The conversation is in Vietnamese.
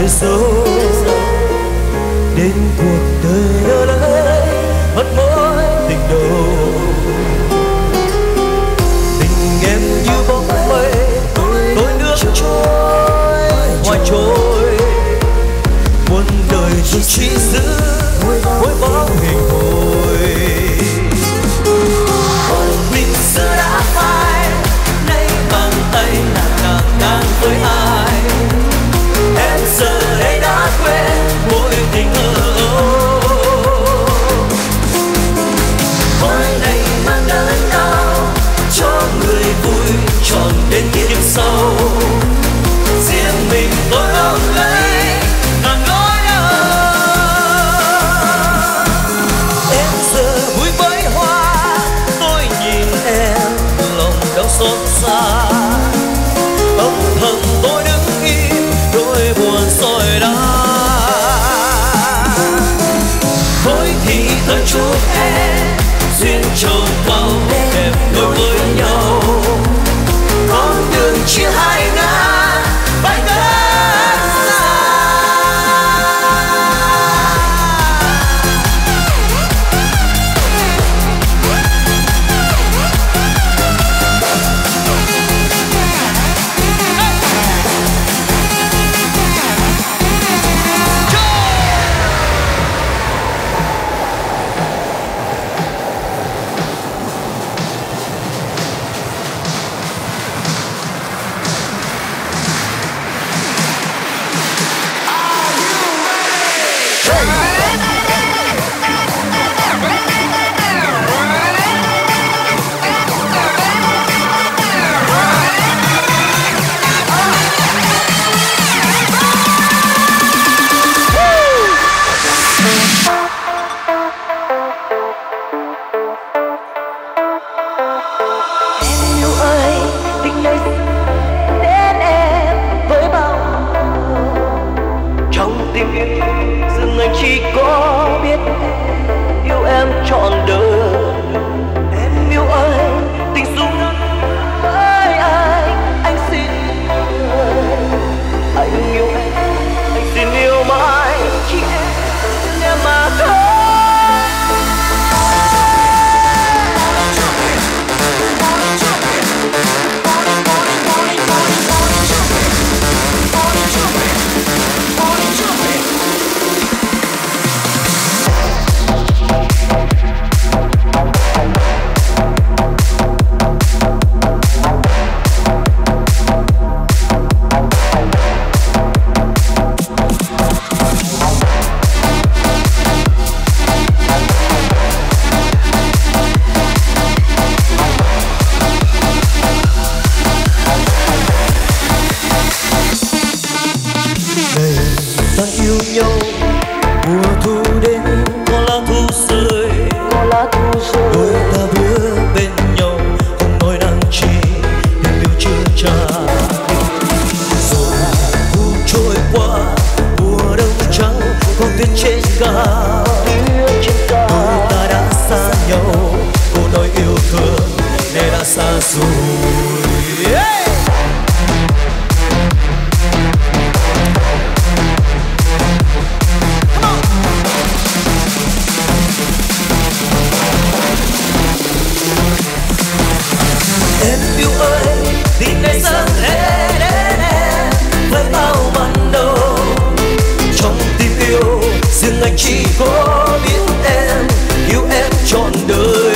về sâu đến cuộc đời lỡ đây mất mối tình đầu tình em như bóng mây tôi nước trôi ngoài trôi. Muôn đời dù chỉ thì tôi chúc em duyên trùng cầu đẹp đôi với nhau. Con đường chia hai đêm có lá thu rơi đôi ta bước bên nhau không nói năng chi tình yêu chưa trà rồi trôi qua mùa đông trắng có tuyết trên cao. Đôi ta đã xa nhau cô nói yêu thương để đã xa rồi. riêng anh chỉ có biết em yêu em trọn đời.